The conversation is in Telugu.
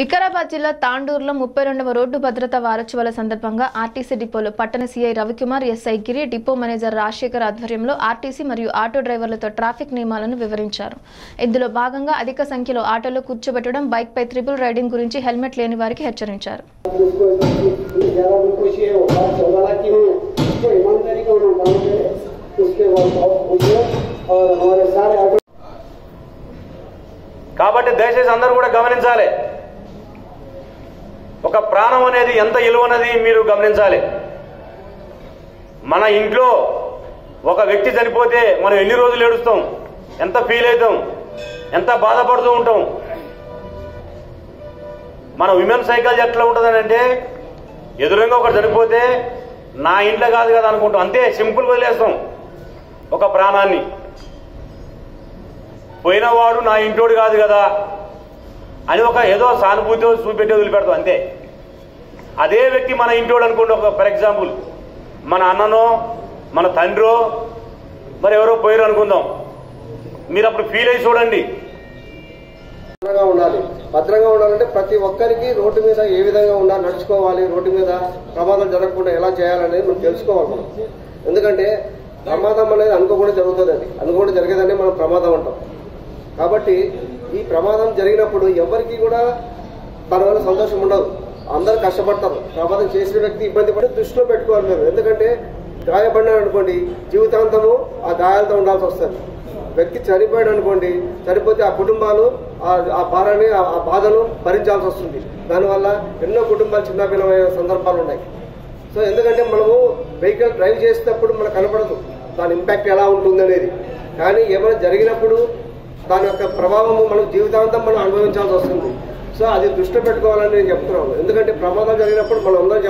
వికారాబాద్ జిల్లా తాండూరులో ముప్పై రెండవ రోడ్డు భద్రత వారోత్సవాల సందర్భంగా ఆర్టీసీ డిపోలో పట్టణ CI Ravikumar SI Giri depot manager Rajasekhar ఆధ్వర్యంలో ఆర్టీసీ మరియు ఆటో డ్రైవర్లతో ట్రాఫిక్ నియమాలను వివరించారు. ఇందులో భాగంగా అధిక సంఖ్యలో ఆటోలో కూర్చోబెట్టడం బైక్పై త్రిపుల్ రైడింగ్ గురించి హెల్మెట్ లేని వారికి హెచ్చరించారు. కాబట్టి దయచేసి అందరూ కూడా గమనించాలి. ఒక ప్రాణం అనేది ఎంత విలువనది మీరు గమనించాలి. మన ఇంట్లో ఒక వ్యక్తి చనిపోతే మనం ఎన్ని రోజులు ఏడుస్తాం? ఎంత ఫీల్ అవుతాం? ఎంత బాధపడుతూ ఉంటాం? మన విమెన్ సైకాలజీ ఎట్లా ఉంటుందని అంటే ఎదురుగా ఒకటి చనిపోతే నా ఇంట్లో కాదు కదా అనుకుంటాం. అంతే సింపుల్ వదిలేస్తాం ఒక ప్రాణాన్ని. పోయినవాడు నా ఇంటోడు కాదు కదా అని ఒక ఏదో సానుభూతి చూపెట్టి వదిలిపెడతాం అంతే. అదే వ్యక్తి మన ఇంటోడు అనుకోండి ఒక ఫర్ ఎగ్జాంపుల్ మన అన్ననో మన తండ్రో మరి ఎవరో పోయారు అనుకుందాం. మీరు అప్పుడు ఫీల్ అయ్యి చూడండి. భద్రంగా ఉండాలి. భద్రంగా ఉండాలంటే ప్రతి ఒక్కరికి రోడ్డు మీద ఏ విధంగా ఉండాలి నడుచుకోవాలి రోడ్డు మీద ప్రమాదం జరగకుండా ఎలా చేయాలనేది మనం తెలుసుకోవాలి మనం. ఎందుకంటే ప్రమాదం అనేది అనుకోకుండా జరుగుతుంది అది అనుకోకుండా జరిగేదని మనం ప్రమాదం అంటాం. కాబట్టి ఈ ప్రమాదం జరిగినప్పుడు ఎవరికి కూడా తన సంతోషం ఉండదు. అందరు కష్టపడతారు. ప్రమాదం చేసిన వ్యక్తి ఇబ్బంది పడి దృష్టిలో పెట్టుకోవాలి మీరు. ఎందుకంటే గాయపడినాడు అనుకోండి జీవితాంతము ఆ గాయాలతో ఉండాల్సి వస్తుంది. వ్యక్తి చనిపోయాడు అనుకోండి చనిపోతే ఆ కుటుంబాలు ఆ- భారాన్ని ఆ బాధను భరించాల్సి వస్తుంది. దానివల్ల ఎన్నో కుటుంబాలు చిన్నపిల్లమైన సందర్భాలు ఉన్నాయి. సో ఎందుకంటే మనము వెహికల్ డ్రైవ్ చేసేటప్పుడు మనకు కనపడదు దాని ఇంపాక్ట్ ఎలా ఉంటుందనేది కానీ ఏమైనా జరిగినప్పుడు దాని యొక్క ప్రభావము మనం జీవితాంతం మనం అనుభవించాల్సి వస్తుంది. సో అది దృష్టి పెట్టుకోవాలని నేను చెప్తున్నాను. ఎందుకంటే ప్రమాదం జరిగినప్పుడు మనం అందరం